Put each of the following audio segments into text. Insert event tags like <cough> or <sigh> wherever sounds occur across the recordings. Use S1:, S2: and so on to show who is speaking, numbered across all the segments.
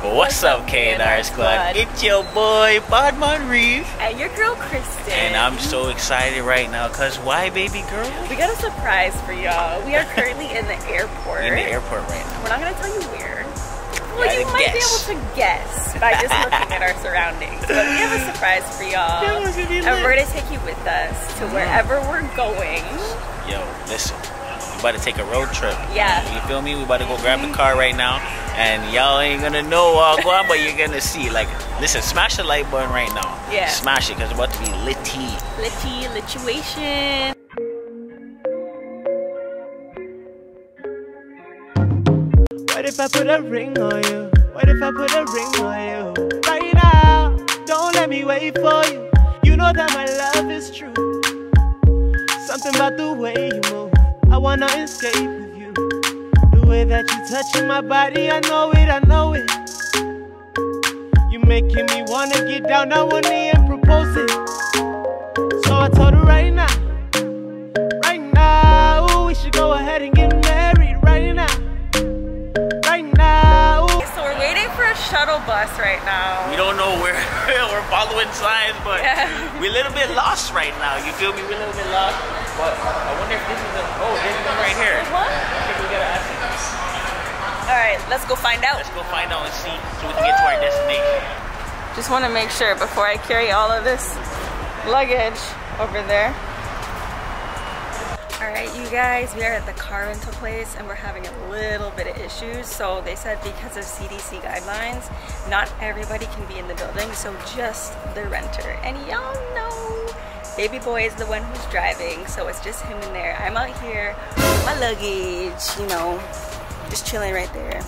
S1: What's up, KNR Squad? It's your boy, Bodman Reafe.
S2: And your girl, Kristen.
S1: And I'm so excited right now, because why, baby girl?
S2: We got a surprise for y'all. We are currently in the airport.
S1: In the airport right now.
S2: We're not going to tell you where. Well,
S1: Gotta
S2: you might
S1: guess.
S2: be able to guess by just looking at our <laughs> surroundings. But we have a surprise for y'all.
S1: Yeah, we're gonna
S2: and we're going to take you with us to wherever we're going.
S1: Yo, listen. We about to take a road trip.
S2: Yeah.
S1: You feel me? We about to go grab the car right now. And y'all ain't gonna know all go on, but you're gonna see. Like, listen, smash the like button right now.
S2: Yeah.
S1: Smash it, because it's about to be litty.
S2: Litty, lituation.
S3: What if I put a ring on you? What if I put a ring on you? Right now, don't let me wait for you. You know that my love is true. Something about the way you move. I wanna escape you. The way that you touching my body, I know it, I know it. You making me wanna get down on one knee and propose it. So I told her right now, right now, ooh, we should go ahead and get married right now right now.
S2: So we're waiting for a shuttle bus right now.
S1: We don't know where <laughs> we're following signs, but
S2: Yeah.
S1: we're a little bit lost right now. You feel me? We're a little bit lost. But I wonder if this is a oh, this is one right here.
S2: What?
S1: I think we gotta ask him.
S2: All right, let's go find out.
S1: Let's go find out and see so we can get to our destination.
S2: Just want to make sure before I carry all of this luggage over there. All right, you guys, we are at the car rental place and we're having a little bit of issues. So they said because of CDC guidelines, not everybody can be in the building, so just the renter. And y'all know baby boy is the one who's driving, so it's just him in there. I'm out here with my luggage, you know, just chilling right there.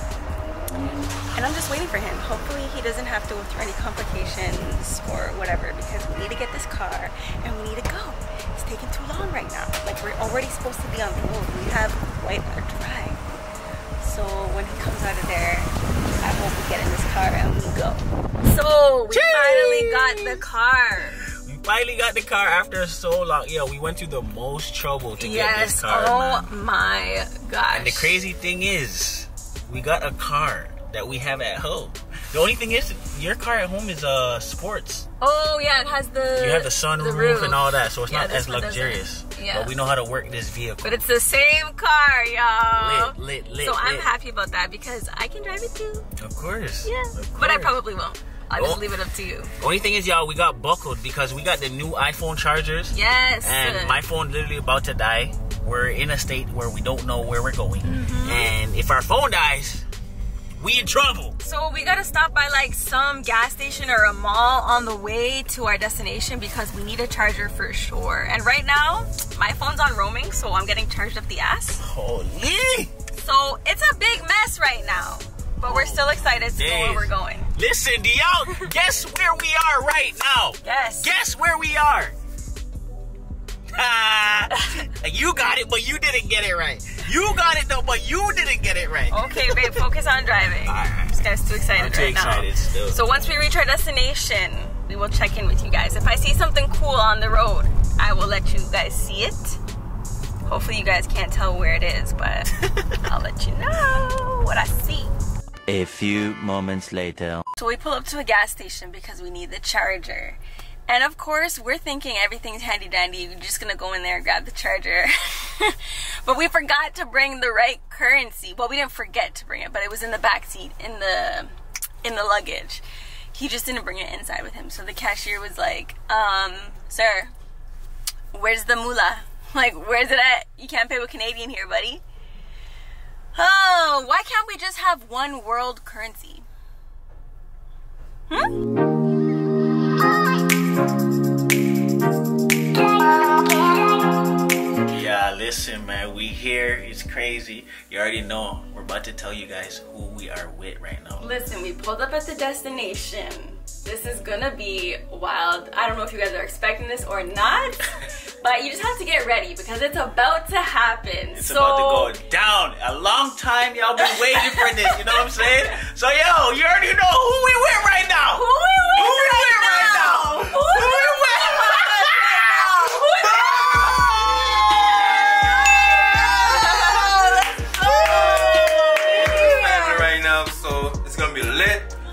S2: And I'm just waiting for him. Hopefully he doesn't have to go through any complications or whatever because we need to get this car and we need to go. It's taking too long right now. Like we're already supposed to be on the road. We have quite a drive. So when he comes out of there, I hope we get in this car and we go. So we finally got the car.
S1: We finally got the car after so long. Yo, we went through the most trouble to get this
S2: Yes.
S1: car,
S2: oh
S1: man.
S2: my gosh.
S1: And the crazy thing is, we got a car that we have at home. The only thing is, your car at home is uh sports.
S2: Oh yeah, it has the
S1: You have the sunroof
S2: roof.
S1: and all that, so it's
S2: Yeah,
S1: not as luxurious.
S2: Yeah.
S1: But we know how to work this vehicle.
S2: But it's the same car, y'all.
S1: Lit, lit, lit,
S2: So I'm happy about that because I can drive it too.
S1: Of course.
S2: Yeah.
S1: Of course.
S2: But I probably won't. I'll just
S1: Oh.
S2: leave it up to you.
S1: Only thing is, y'all, we got buckled because we got the new iPhone chargers.
S2: Yes.
S1: And my phone literally about to die. We're in a state where we don't know where we're going.
S2: Mm-hmm.
S1: And if our phone dies, we in trouble.
S2: so we gotta stop by like some gas station or a mall on the way to our destination because we need a charger for sure. And right now, my phone's on roaming, so I'm getting charged up the ass.
S1: Holy!
S2: So it's a big mess right now. But we're still excited to go where we're going.
S1: Listen, y'all guess where we are right now?
S2: Yes.
S1: Guess where we are? You got it, but you didn't get it right. You got it though, but you didn't get it right.
S2: Okay, babe, focus on driving.
S1: Alright.
S2: This guy's too excited
S1: I'm too
S2: right now.
S1: excited still.
S2: So once we reach our destination, we will check in with you guys. If I see something cool on the road, I will let you guys see it. Hopefully you guys can't tell where it is, but <laughs> I'll let you know what I see.
S4: A few moments later.
S2: So we pull up to a gas station because we need the charger. And of course, we're thinking everything's handy dandy. We're just gonna go in there and grab the charger. <laughs> but we forgot to bring the right currency. Well, we didn't forget to bring it, but it was in the back seat in the in the luggage. He just didn't bring it inside with him. So the cashier was like, um, sir, where's the moolah? <laughs> Like, where's it at? You can't pay with Canadian here, buddy. Oh, why can't we just have one world currency?
S1: Here. It's crazy. You already know. We're about to tell you guys who we are with right now.
S2: Listen, we pulled up at the destination. This is gonna be wild. I don't know if you guys are expecting this or not, <laughs> but you just have to get ready because it's about to happen.
S1: It's
S2: so,
S1: about to go down. A long time y'all been waiting for this. You know what I'm saying? So yo, you already know who we with right now.
S2: Who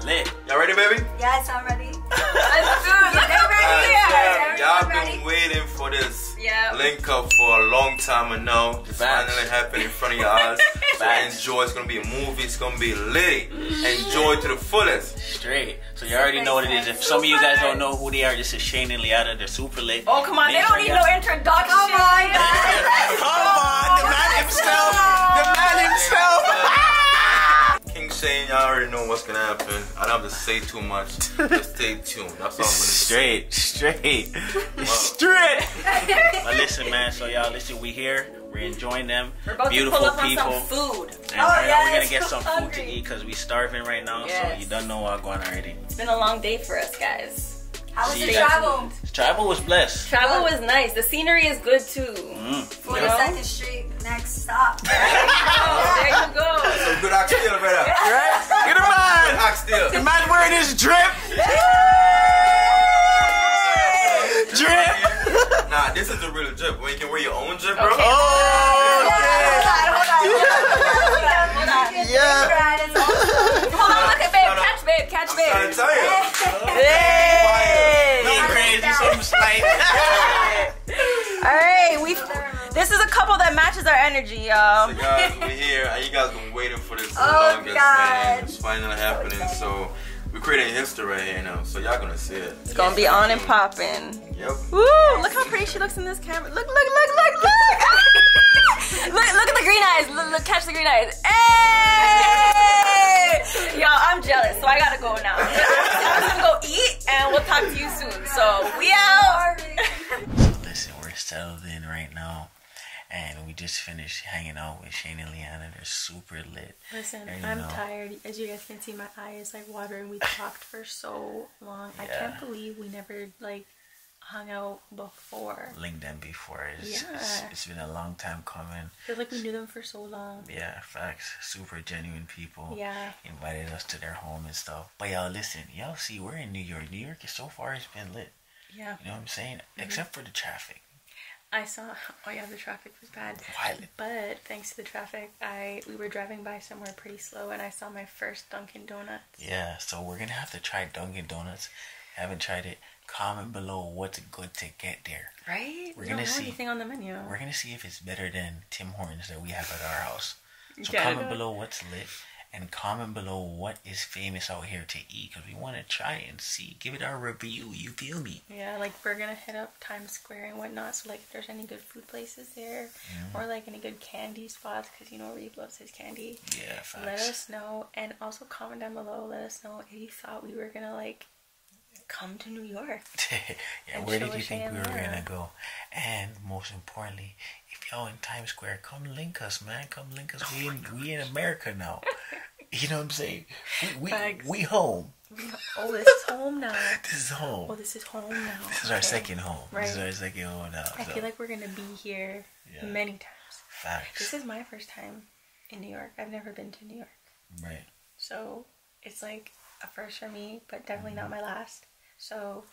S5: lit.
S1: lit.
S5: Y'all ready, baby?
S6: Yes, I'm ready. <laughs>
S2: Let's do it. Look how
S5: God
S2: ready
S5: Y'all
S6: ready?
S5: been waiting for this
S2: Yeah.
S5: link up for a long time and now it's
S1: Facts.
S5: finally happened in front of your eyes. <laughs> so enjoy. It's gonna be a movie. It's gonna be lit. Enjoy to the fullest.
S1: Straight. So you already know what it is. If some of you guys don't know who they are, this is Shane and Liana. They're super lit.
S2: Oh, come on. They
S1: Make
S2: don't need no introduction.
S6: Come on, guys.
S5: Come on, the man himself. The man himself. King Shane, y'all already know what's gonna happen. I don't have to say too much. Just stay tuned. That's all I'm gonna say.
S1: Straight, straight, straight. <laughs> but listen, man. So y'all, listen. We here. We're enjoying them.
S2: We're about
S1: Beautiful
S2: to pull up
S1: people.
S2: on some food.
S1: And
S6: Oh,
S1: right now we're gonna get some
S6: I'm
S1: food to eat because we starving right now. So you don't know what going already.
S2: It's been a long day for us, guys.
S6: How was the travel?
S1: Travel was blessed.
S2: Travel was nice. The scenery is good too.
S1: Mm.
S6: For
S2: You
S6: the second street, next stop.
S2: Oh, <laughs> there you go.
S5: So good oxtail right there.
S1: Get a
S5: Good
S1: man.
S5: oxtail.
S1: The man wearing his drip. Drip.
S5: Nah, this is the real drip. When you can wear your own drip, bro.
S2: Okay.
S1: Oh.
S2: That matches our energy, y'all.
S5: So guys, we're here, uh, you guys been waiting for this for
S6: Oh,
S5: longest.
S6: God.
S5: It's finally happening. So we're creating history right here now. So y'all gonna see it.
S2: It's gonna be on and popping.
S5: Yep.
S2: Woo! Look how pretty she looks in this camera. Look, look, look, look, look! <laughs> look, look at the green eyes. Look, look, catch the green eyes. Hey!
S1: Just finished hanging out with Shane and Liana. They're super lit.
S7: Listen,
S1: you
S7: I'm
S1: know.
S7: tired. As you guys can see, my eye is like watering. We <laughs> talked for so long. I can't believe we never like hung out before.
S1: Linked them before. It's,
S7: Yeah.
S1: it's, it's been a long time coming.
S7: I feel like we knew them for so long.
S1: Yeah, facts. Super genuine people.
S7: Yeah.
S1: Invited us to their home and stuff. But y'all, listen, y'all see, we're in New York. New York is so far it's been lit.
S7: Yeah.
S1: You know what I'm saying?
S7: Mm-hmm.
S1: Except for the traffic.
S7: I saw. <laughs> Oh yeah, the traffic was bad.
S1: Violent.
S7: But thanks to the traffic, I we were driving by somewhere pretty slow, and I saw my first Dunkin' Donuts.
S1: Yeah, so we're gonna have to try Dunkin' Donuts. Haven't tried it. Comment below what's good to get there.
S7: Right?
S1: We're
S7: we
S1: gonna see.
S7: anything on the menu.
S1: We're gonna see if it's better than Tim Hortons that we have at our house. So
S7: Yeah,
S1: comment below what's lit and comment below what is famous out here to eat because we want to try and see. Give it our review. You feel me?
S7: Yeah, like we're gonna hit up Times Square and whatnot. So like, if there's any good food places there,
S1: Mm-hmm.
S7: or like any good candy spots, because you know Reafe loves his candy.
S1: Yeah, facts.
S7: Let us know, and also comment down below. Let us know if you thought we were gonna like come to New York. <laughs>
S1: yeah, where did you think we were gonna go? And most importantly, if y'all in Times Square, come link us, man. Come link us. We in we in America now. You know what I'm saying? We we, we home.
S7: Oh, this is home now. <laughs>
S1: This is home.
S7: Oh, this is home now.
S1: This is our
S7: Okay.
S1: second home. This is our second home now.
S7: I
S1: so,
S7: feel like we're gonna be here
S1: Yeah.
S7: many times.
S1: facts.
S7: This is my first time in New York. I've never been to New York,
S1: right.
S7: so it's like a first for me, but definitely not mm-hmm. my last. So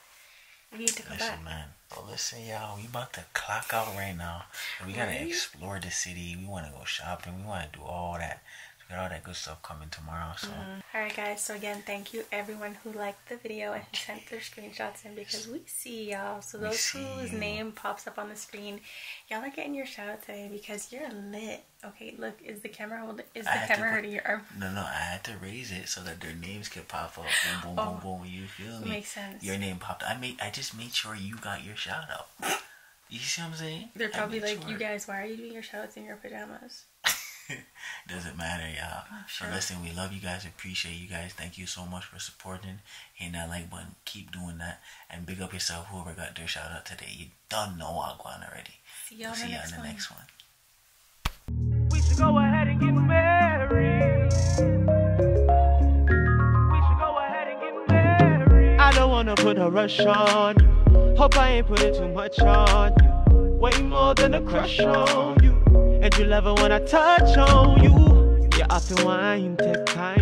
S7: we need to come
S1: Listen,
S7: back.
S1: man. Well, listen, y'all. We about to clock out right now. We gotta
S7: Right.
S1: explore the city. We wanna go shopping. We wanna do all that. Got all that good stuff coming tomorrow. So mm-hmm.
S7: Alright guys, so again, thank you everyone who liked the video and <laughs> sent their screenshots in because we see y'all. So those whose
S1: you.
S7: name pops up on the screen, y'all are getting your shout out today because you're lit. Okay, look, is the camera hold is the
S1: I had to
S7: camera hurting your arm? <laughs>
S1: no, no. I had to raise it so that their names could pop up. <laughs> Boom, boom,
S7: Oh.
S1: boom, boom. You feel me?
S7: Makes sense.
S1: Your name popped. I made. I just made sure you got your shout out. You see what I'm saying?
S7: They're probably like,
S1: sure.
S7: you guys, why are you doing your shout outs in your pajamas? <laughs>
S1: Doesn't matter, y'all.
S7: Oh, sure.
S1: So listen, we love you guys. Appreciate you guys. Thank you so much for supporting. Hitting that like button. Keep doing that. And big up yourself, whoever got their shout out today. You done know Aguan already.
S7: See y'all
S1: We'll
S7: in
S1: see
S7: the
S1: you
S7: next
S1: on the
S7: one.
S1: next one.
S3: We should go ahead and get married. We should go ahead and get married. I don't wanna put a rush on you. Hope I ain't putting too much on you. Way more than a crush on you. And you love it when I touch on you. You up and wine, take time